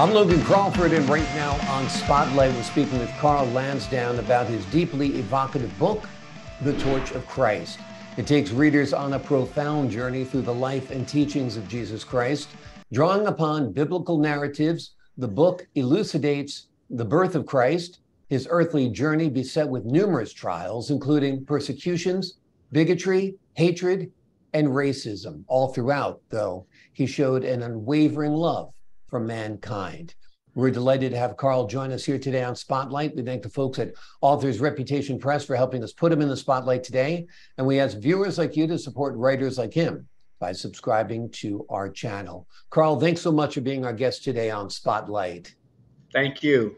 I'm Logan Crawford, and right now on Spotlight, we're speaking with Carl Lansdown about his deeply evocative book, The Torch of Christ. It takes readers on a profound journey through the life and teachings of Jesus Christ. Drawing upon biblical narratives, the book elucidates the birth of Christ, his earthly journey beset with numerous trials, including persecutions, bigotry, hatred, and racism. All throughout, though, he showed an unwavering love for mankind. We're delighted to have Carl join us here today on Spotlight. We thank the folks at Authors Reputation Press for helping us put him in the spotlight today. And we ask viewers like you to support writers like him by subscribing to our channel. Carl, thanks so much for being our guest today on Spotlight. Thank you.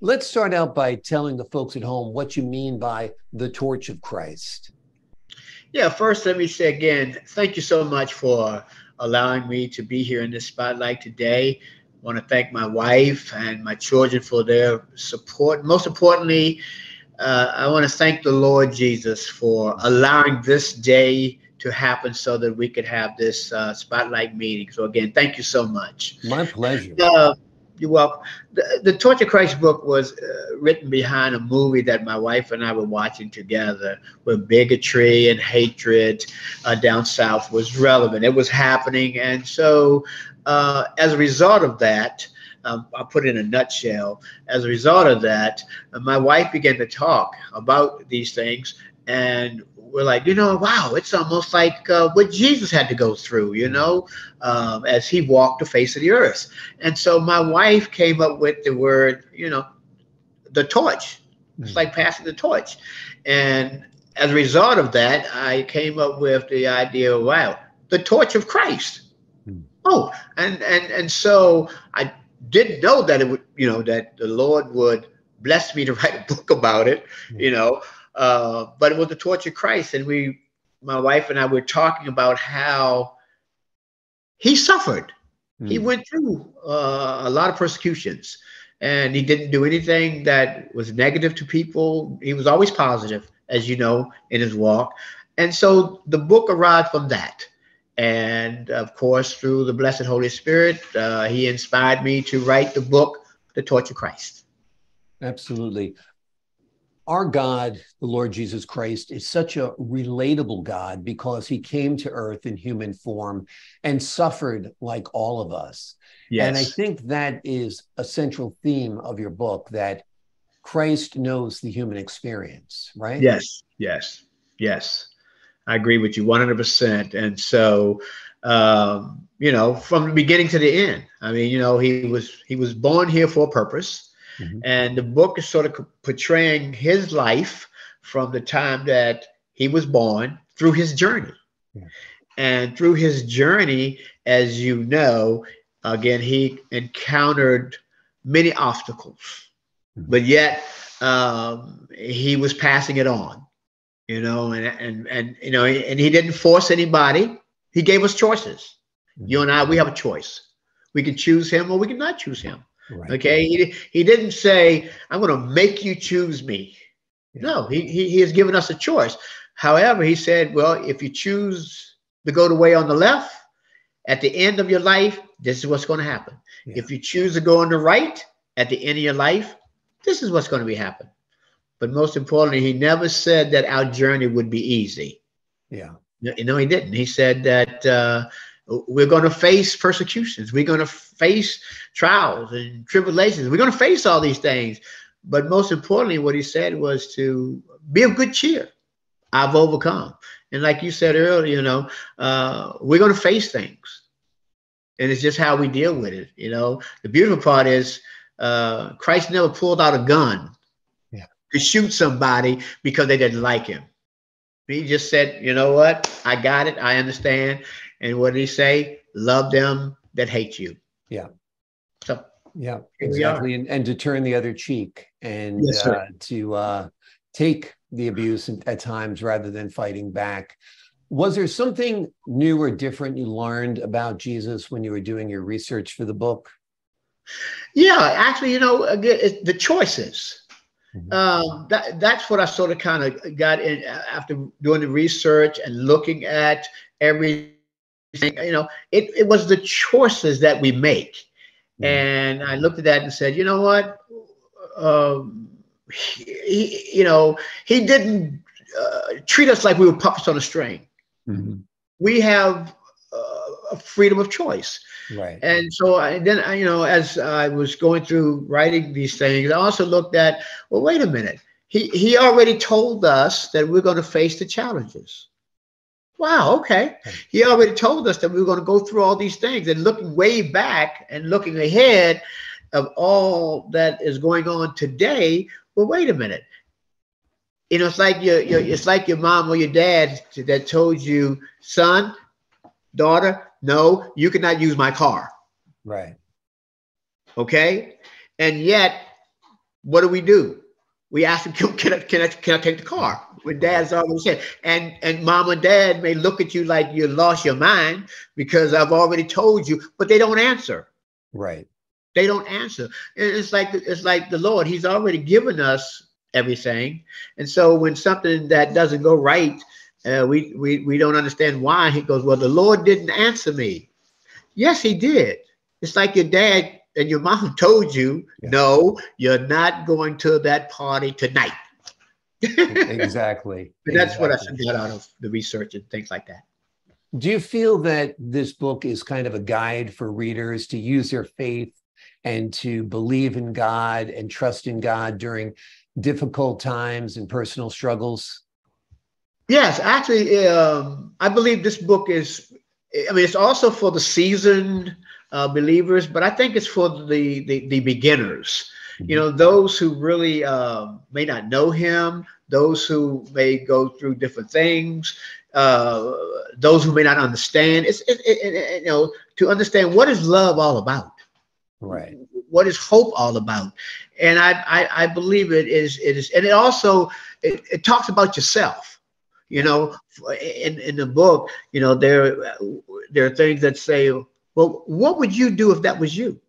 Let's start out by telling the folks at home what you mean by the torch of Christ. Yeah, first, let me say again, thank you so much for allowing me to be here in this spotlight today. I want to thank my wife and my children for their support. Most importantly, uh, I want to thank the Lord Jesus for allowing this day to happen so that we could have this uh, spotlight meeting. So again, thank you so much. My pleasure. Uh, you're welcome. The, the of Christ book was uh, written behind a movie that my wife and I were watching together where bigotry and hatred uh, down south was relevant. It was happening. And so, uh, as a result of that, um, I'll put it in a nutshell. As a result of that, uh, my wife began to talk about these things. And we're like, you know, wow, it's almost like uh, what Jesus had to go through, you know, um, as he walked the face of the earth. And so my wife came up with the word, you know, the torch. It's mm. like passing the torch. And as a result of that, I came up with the idea, wow, the torch of Christ. Mm. Oh, and and and so I didn't know that it would, you know, that the Lord would bless me to write a book about it, mm. you know. Uh, but it was the torch of Christ, and we, my wife and I, were talking about how he suffered. Mm. He went through uh, a lot of persecutions, and he didn't do anything that was negative to people. He was always positive, as you know, in his walk. And so the book arrived from that. And of course, through the blessed Holy Spirit, uh, he inspired me to write the book, The Torch of Christ. Absolutely our God, the Lord Jesus Christ, is such a relatable God because he came to earth in human form and suffered like all of us. Yes. And I think that is a central theme of your book that Christ knows the human experience, right? Yes, yes, yes. I agree with you 100%. And so, um, you know, from the beginning to the end, I mean, you know, he was he was born here for a purpose Mm-hmm. And the book is sort of portraying his life from the time that he was born through his journey. Yeah. And through his journey, as you know, again, he encountered many obstacles, mm-hmm. but yet um, he was passing it on, you know, and, and, and, you know, and he didn't force anybody. He gave us choices. Mm-hmm. You and I, we have a choice. We can choose him or we can not choose him. Right. Okay. He, he didn't say, I'm going to make you choose me. Yeah. No, he, he, he has given us a choice. However, he said, well, if you choose to go the way on the left, at the end of your life, this is what's going to happen. Yeah. If you choose to go on the right, at the end of your life, this is what's going to be happen. But most importantly, he never said that our journey would be easy. Yeah. You know, he didn't. He said that uh, we're going to face persecutions. We're going to face trials and tribulations. We're going to face all these things. But most importantly, what he said was to be of good cheer. I've overcome. And like you said earlier, you know, uh, we're going to face things. And it's just how we deal with it. You know, the beautiful part is uh, Christ never pulled out a gun yeah. to shoot somebody because they didn't like him. He just said, you know what? I got it. I understand. And what did he say? Love them that hate you. Yeah. So yeah, exactly. And, and to turn the other cheek and yes, uh, to uh, take the abuse at times rather than fighting back. Was there something new or different you learned about Jesus when you were doing your research for the book? Yeah, actually, you know, again, the choices. Mm-hmm. Um, that, that's what I sort of kind of got in after doing the research and looking at every you know, it, it was the choices that we make. Mm-hmm. And I looked at that and said, you know what? Um, he, you know, he didn't uh, treat us like we were puppets on a string. Mm-hmm. We have uh, a freedom of choice. Right. And so I, then, I, you know, as I was going through writing these things, I also looked at, well, wait a minute. He, he already told us that we're going to face the challenges. Wow, okay. Hmm. He already told us that we were going to go through all these things and looking way back and looking ahead of all that is going on today. Well, wait a minute. You know, it's like your, your it's like your mom or your dad that told you, son, daughter, no, you cannot use my car. Right. Okay. And yet, what do we do? We ask them, can I, can I, can I take the car? When dad's already said, and and mom and dad may look at you like you lost your mind because I've already told you, but they don't answer. Right. They don't answer. And it's like it's like the Lord. He's already given us everything, and so when something that doesn't go right, uh, we, we, we don't understand why. He goes, Well, the Lord didn't answer me. Yes, he did. It's like your dad and your mom told you, yeah. No, you're not going to that party tonight. exactly. that's exactly. what I got out of the research and things like that. Do you feel that this book is kind of a guide for readers to use their faith and to believe in God and trust in God during difficult times and personal struggles? Yes, actually, um, I believe this book is. I mean, it's also for the seasoned uh, believers, but I think it's for the the, the beginners. Mm-hmm. You know, those who really uh, may not know Him, those who may go through different things, uh, those who may not understand. It's it, it, it, you know to understand what is love all about. Right. What is hope all about? And I I, I believe it is it is, and it also it, it talks about yourself you know, in, in the book, you know, there there are things that say, well, what would you do if that was you?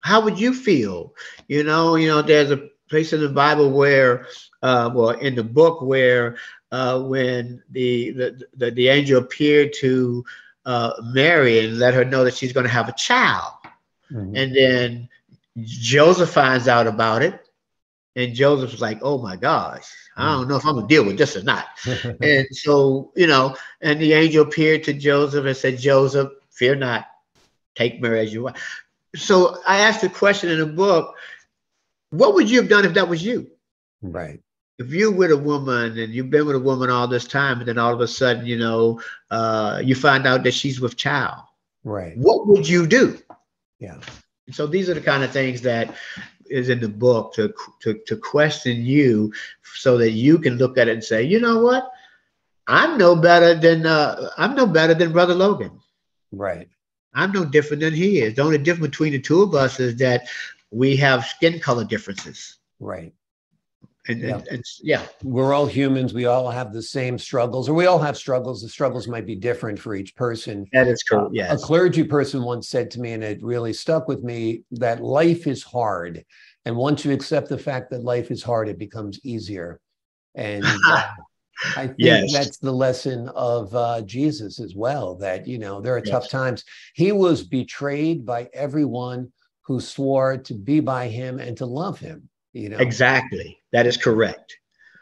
How would you feel? You know, you know, there's a place in the Bible where, uh, well, in the book where uh, when the, the the the angel appeared to uh, Mary and let her know that she's going to have a child, mm-hmm. and then Joseph finds out about it, and Joseph was like, "Oh my gosh, I don't know if I'm gonna deal with this or not." and so, you know, and the angel appeared to Joseph and said, "Joseph, fear not, take Mary as you are." So I asked the question in the book, "What would you have done if that was you?" Right. If you're with a woman and you've been with a woman all this time, and then all of a sudden, you know, uh, you find out that she's with child. Right. What would you do? Yeah. So these are the kind of things that is in the book to, to, to question you so that you can look at it and say, you know what? I'm no better than uh, I'm no better than Brother Logan. Right. I'm no different than he is. The only difference between the two of us is that we have skin color differences. Right. And yeah. And, and, yeah. We're all humans. We all have the same struggles, or we all have struggles. The struggles might be different for each person. That is correct. Yes. A clergy person once said to me, and it really stuck with me, that life is hard. And once you accept the fact that life is hard, it becomes easier. And uh, I think yes. that's the lesson of uh, Jesus as well, that, you know, there are yes. tough times. He was betrayed by everyone who swore to be by him and to love him. You know exactly. That is correct.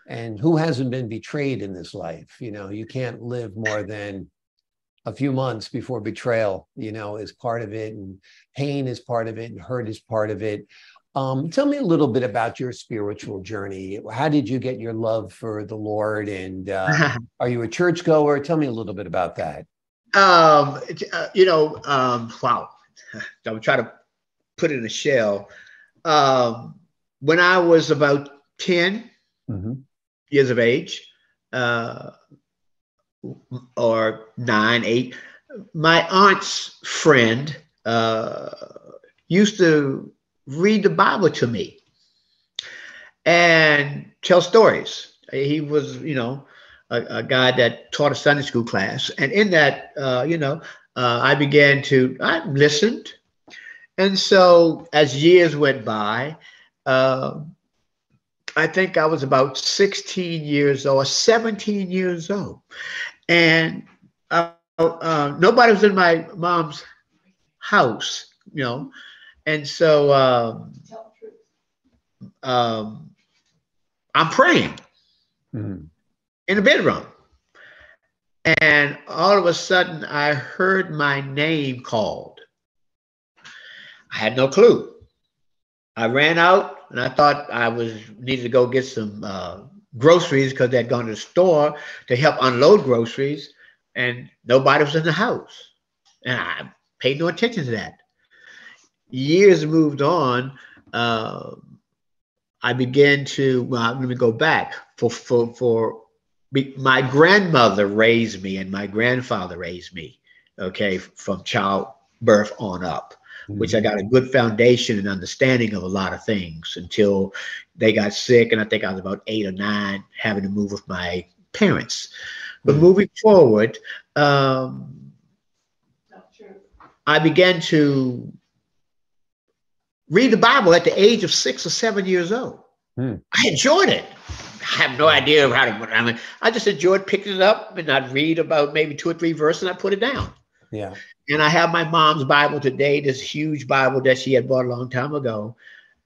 And who hasn't been betrayed in this life? You know, you can't live more than a few months before betrayal. You know, is part of it, and pain is part of it, and hurt is part of it. Um, tell me a little bit about your spiritual journey. How did you get your love for the Lord? And uh, are you a churchgoer? Tell me a little bit about that. Um, uh, you know, um, wow. I'm trying to put it in a shell. Um, when I was about 10 mm-hmm. years of age, uh, or nine, eight, my aunt's friend uh, used to read the Bible to me and tell stories. He was, you know, a, a guy that taught a Sunday school class. And in that, uh, you know, uh, I began to, I listened. And so as years went by, uh, I think I was about 16 years old, 17 years old. And uh, uh, nobody was in my mom's house. you know. And so um, um, I'm praying mm-hmm. in the bedroom. And all of a sudden, I heard my name called. I had no clue. I ran out and I thought I was needed to go get some uh, groceries because they'd gone to the store to help unload groceries, and nobody was in the house. And I paid no attention to that. Years moved on. Uh, I began to, well, let me go back. For, for, for my grandmother raised me and my grandfather raised me, okay, from childbirth on up, mm-hmm. which I got a good foundation and understanding of a lot of things until they got sick. And I think I was about eight or nine, having to move with my parents. But mm-hmm. moving forward, um, I began to read the Bible at the age of six or seven years old. Hmm. I enjoyed it. I have no idea how to. I mean, I just enjoyed picking it up and I'd read about maybe two or three verses and I put it down. Yeah. And I have my mom's Bible today, this huge Bible that she had bought a long time ago.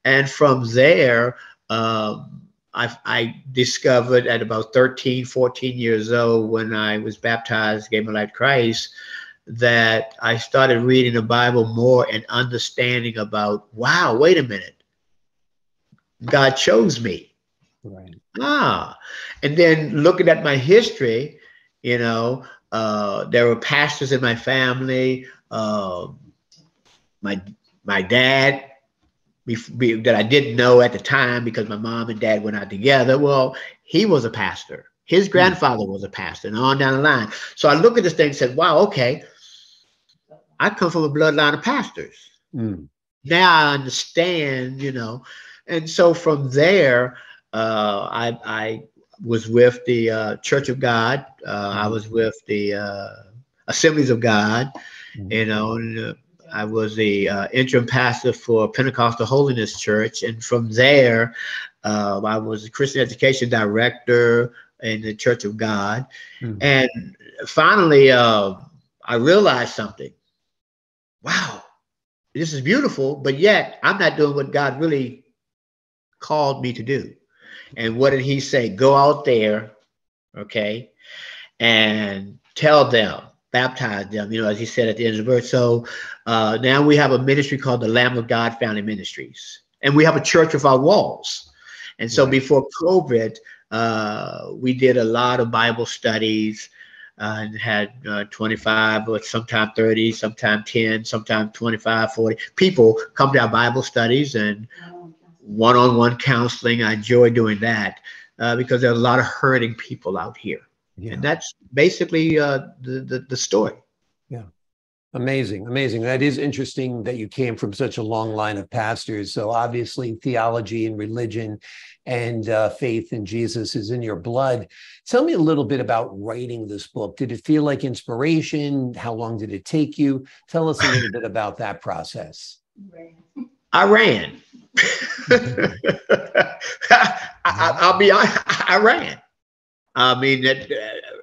And from there, um, I, I, discovered at about 13, 14 years old when I was baptized, gave my life to Christ, that I started reading the Bible more and understanding about, wow, wait a minute. God chose me. Right. Ah, and then looking at my history, you know, uh, there were pastors in my family. Uh, my my dad, that I didn't know at the time because my mom and dad went out together. Well, he was a pastor. His hmm. grandfather was a pastor, and on down the line. So I look at this thing and said, "Wow, okay, I come from a bloodline of pastors. Mm. Now I understand, you know." And so from there, uh, I, I was with the uh, Church of God. Uh, I mm-hmm. was with the uh, Assemblies of God. Mm-hmm. You know, and, uh, I was the uh, interim pastor for Pentecostal Holiness Church, and from there, uh, I was the Christian education director in the Church of God. Mm-hmm. And finally, I realized something. Wow, this is beautiful, but yet I'm not doing what God really called me to do. And what did he say? Go out there, okay, and tell them, baptize them, you know, as he said at the end of the verse. So uh, now we have a ministry called the Lamb of God Family Ministries, and we have a church without walls. And so right. before COVID, uh, we did a lot of Bible studies uh, and had uh, 25 or sometimes 30, sometimes 10, sometimes 25, 40 people come to our Bible studies and one-on-one counseling. I enjoy doing that uh, because there are a lot of hurting people out here, yeah. and that's basically uh, the, the the story. Amazing, amazing. That is interesting that you came from such a long line of pastors. So obviously, theology and religion and uh, faith in Jesus is in your blood. Tell me a little bit about writing this book. Did it feel like inspiration? How long did it take you? Tell us a little bit about that process. I ran. I, will be honest, I ran. I mean, it,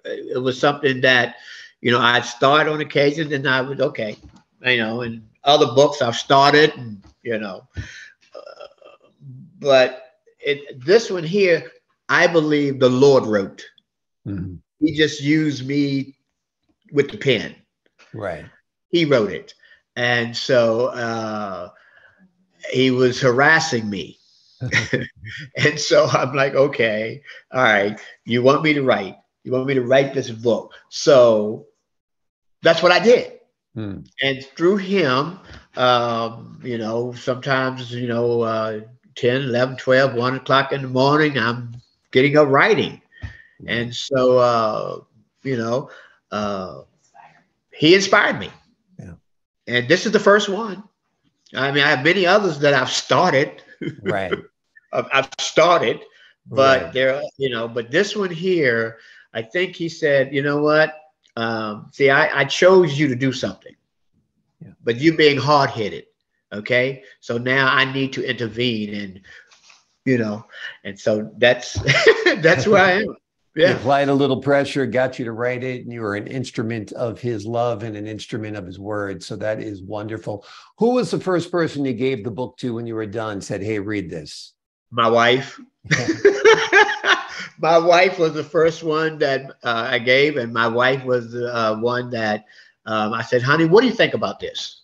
it was something that, you know, I'd start on occasion and I was okay, you know, and other books I've started, and, you know, uh, but it, this one here, I believe the Lord wrote. Mm-hmm. He just used me with the pen. Right. He wrote it. And so, uh, he was harassing me. and so I'm like, okay, all right, you want me to write. You want me to write this book. So that's what I did. Hmm. And through him, um, you know, sometimes, you know, uh, 10, 11, 12, 1 o'clock in the morning, I'm getting up writing. And so, uh, you know, uh, he inspired me. Yeah. And this is the first one. I mean, I have many others that I've started. Right. I've started, but right. there, you know, but this one here, I think he said, you know what? Um, see, I, I chose you to do something, yeah. but you being hard headed. Okay. So now I need to intervene and, you know, and so that's, that's where I am. Yeah. He applied a little pressure, got you to write it, and you were an instrument of his love and an instrument of his word. So that is wonderful. Who was the first person you gave the book to when you were done? Said, "Hey, read this." My wife. my wife was the first one that uh, I gave, and my wife was the uh, one that um, I said, "Honey, what do you think about this?"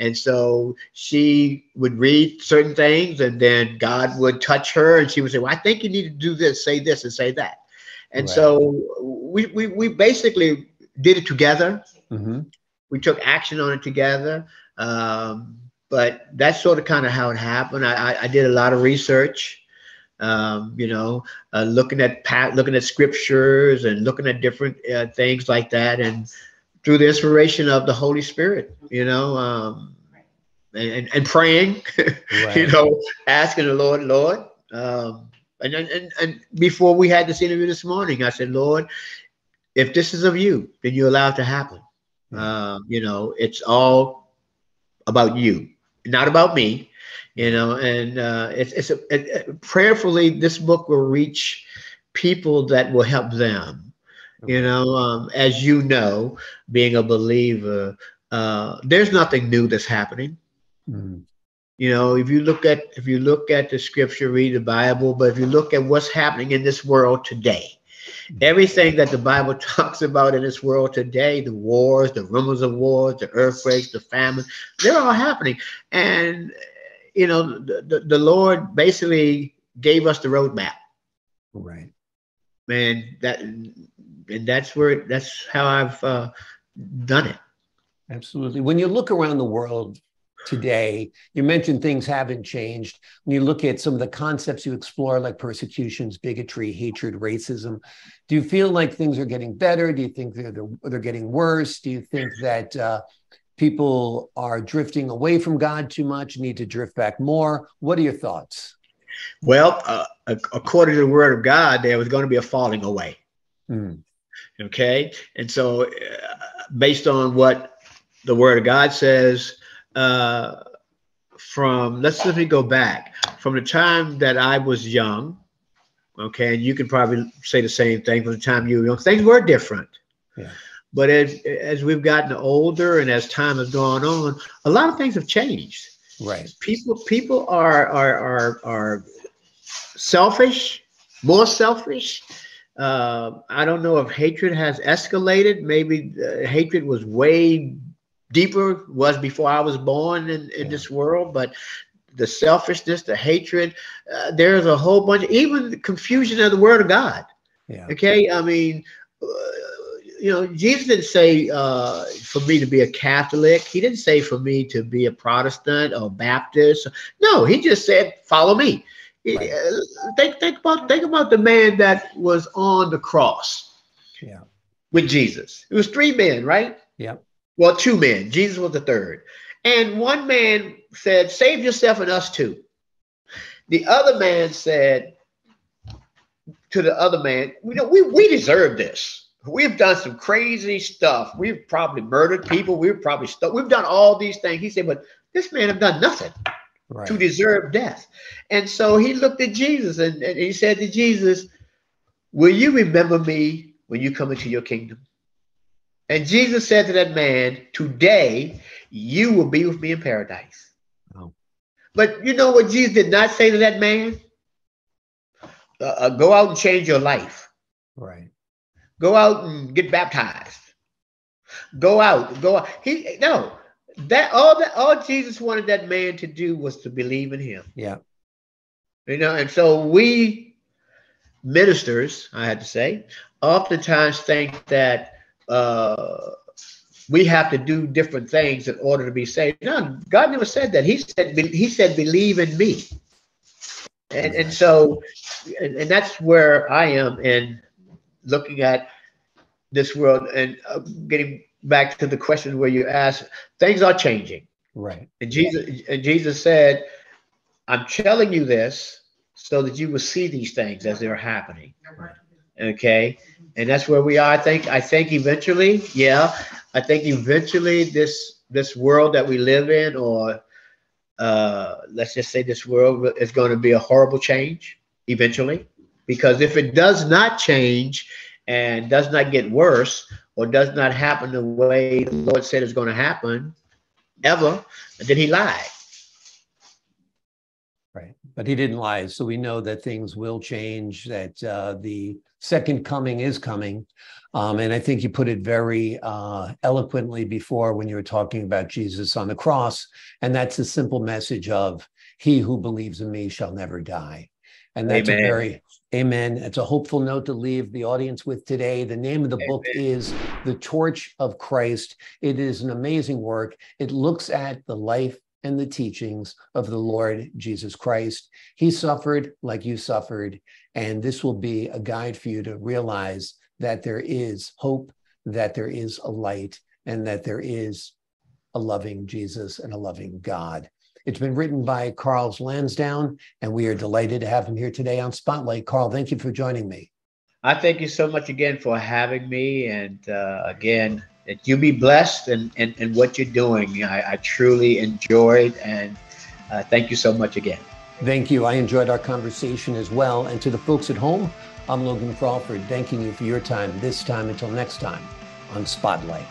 And so she would read certain things, and then God would touch her, and she would say, "Well, I think you need to do this, say this, and say that." And right. so we, we we basically did it together. Mm-hmm. We took action on it together. Um, but that's sort of kind of how it happened. I, I, did a lot of research, um, you know, uh, looking at pat, looking at scriptures and looking at different uh, things like that, and through the inspiration of the Holy Spirit, you know, um, and, and praying, right. you know, asking the Lord, Lord, um, and, and and before we had this interview this morning, I said, Lord, if this is of you, then you allow it to happen. Um, you know, it's all about you, not about me. You know, and uh, it's it's a, it, prayerfully this book will reach people that will help them. You know, um, as you know, being a believer, uh, there's nothing new that's happening. Mm. You know, if you look at if you look at the scripture, read the Bible, but if you look at what's happening in this world today, everything that the Bible talks about in this world today, the wars, the rumors of wars, the earthquakes, the famine, they're all happening. And you know, the, the, Lord basically gave us the roadmap. Right. And that and that's where that's how I've uh, done it. Absolutely. When you look around the world today. You mentioned things haven't changed. When you look at some of the concepts you explore, like persecutions, bigotry, hatred, racism, do you feel like things are getting better? Do you think they're, they're, getting worse? Do you think that uh, people are drifting away from God too much, need to drift back more? What are your thoughts? Well, uh, according to the word of God, there was going to be a falling away. Mm. Okay. And so, uh, based on what the word of God says, uh, from let's let me go back from the time that I was young. Okay, and you can probably say the same thing from the time you were young. Things were different. Yeah. But as as we've gotten older and as time has gone on, a lot of things have changed. Right. People people are are are are selfish, more selfish. Uh, I don't know if hatred has escalated. Maybe uh, hatred was way deeper was before I was born in, in yeah. this world, but the selfishness, the hatred, uh, there's a whole bunch, even the confusion of the word of God. Yeah. Okay. I mean, uh, you know, Jesus didn't say uh, for me to be a Catholic. He didn't say for me to be a Protestant or Baptist. No, he just said, follow me. Right. Uh, think, think about think about the man that was on the cross. Yeah. With Jesus. It was three men, right? Yeah. Well, two men. Jesus was the third. And one man said, Save yourself and us too. The other man said to the other man, You know, we, we deserve this. We've done some crazy stuff. We've probably murdered people. We've probably we've done all these things. He said, but this man have done nothing right. to deserve death. And so he looked at Jesus and, and he said to Jesus, Will you remember me when you come into your kingdom? And Jesus said to that man, Today you will be with me in paradise. Oh. But you know what Jesus did not say to that man? Uh, uh, go out and change your life. Right. Go out and get baptized. Go out. Go out. He no. That all that all Jesus wanted that man to do was to believe in him. Yeah. You know, and so we ministers, I had to say, oftentimes think that uh, we have to do different things in order to be saved. No, God never said that. He said He said believe in me, and and so and, and that's where I am in looking at this world and uh, getting back to the question where you asked, things are changing. Right. And Jesus and Jesus said, "I'm telling you this so that you will see these things as they're happening." Right. Okay and that's where we are. I think. I think eventually, yeah, I think eventually this this world that we live in, or uh, let's just say this world is going to be a horrible change eventually. Because if it does not change and does not get worse or does not happen the way the Lord said it's going to happen ever, then he lied. Right. But he didn't lie. So we know that things will change, that uh, the second coming is coming. Um, and I think you put it very uh, eloquently before when you were talking about Jesus on the cross. And that's the simple message of he who believes in me shall never die. And that's amen. a very, amen. It's a hopeful note to leave the audience with today. The name of the amen. book is The Torch of Christ. It is an amazing work. It looks at the life and the teachings of the Lord Jesus Christ. He suffered like you suffered. And this will be a guide for you to realize that there is hope, that there is a light, and that there is a loving Jesus and a loving God. It's been written by Carl Lansdown, and we are delighted to have him here today on Spotlight. Carl, thank you for joining me. I thank you so much again for having me. And uh, again, that you be blessed in, in, in what you're doing. I, I truly enjoyed and uh, thank you so much again. Thank you. I enjoyed our conversation as well. And to the folks at home, I'm Logan Crawford, thanking you for your time this time until next time on Spotlight.